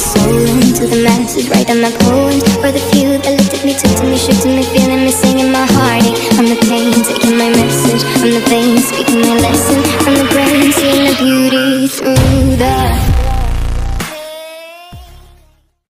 soul into the masses Write on my poems for the few that looked at me, took to me, shook to me Feeling me, singing my heartache I'm the pain, taking my message. I'm the vein, speaking my lesson. I'm the brain, seeing the beauty through the